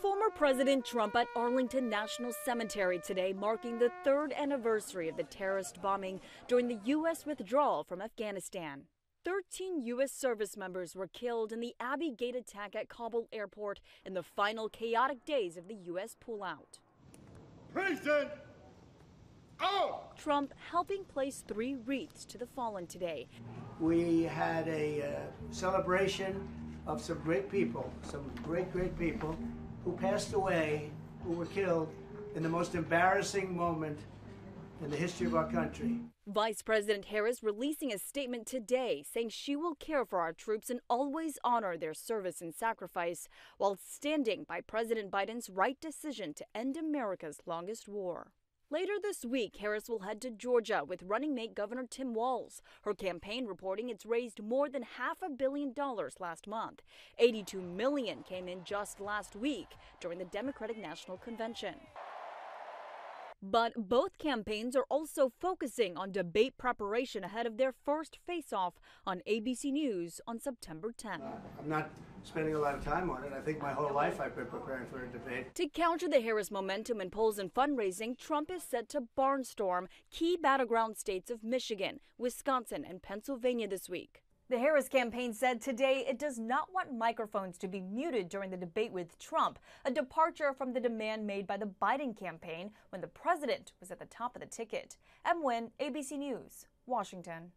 Former President Trump at Arlington National Cemetery today, marking the third anniversary of the terrorist bombing during the U.S. withdrawal from Afghanistan. 13 U.S. service members were killed in the Abbey Gate attack at Kabul airport in the final chaotic days of the U.S. pullout. President out! Trump helping place three wreaths to the fallen today. We had a uh, celebration of some great people, some great, great people who passed away, who were killed in the most embarrassing moment in the history of our country. Vice President Harris releasing a statement today saying she will care for our troops and always honor their service and sacrifice while standing by President Biden's right decision to end America's longest war. Later this week, Harris will head to Georgia with running mate Governor Tim Walz. Her campaign reporting it's raised more than half a billion dollars last month. 82 million came in just last week during the Democratic National Convention. But both campaigns are also focusing on debate preparation ahead of their first face off on ABC News on September 10th. Uh, I'm not spending a lot of time on it. I think my whole life I've been preparing for a debate. To counter the Harris momentum in polls and fundraising, Trump is set to barnstorm key battleground states of Michigan, Wisconsin, and Pennsylvania this week. The Harris campaign said today it does not want microphones to be muted during the debate with Trump, a departure from the demand made by the Biden campaign when the president was at the top of the ticket. Nguyen, ABC News, Washington.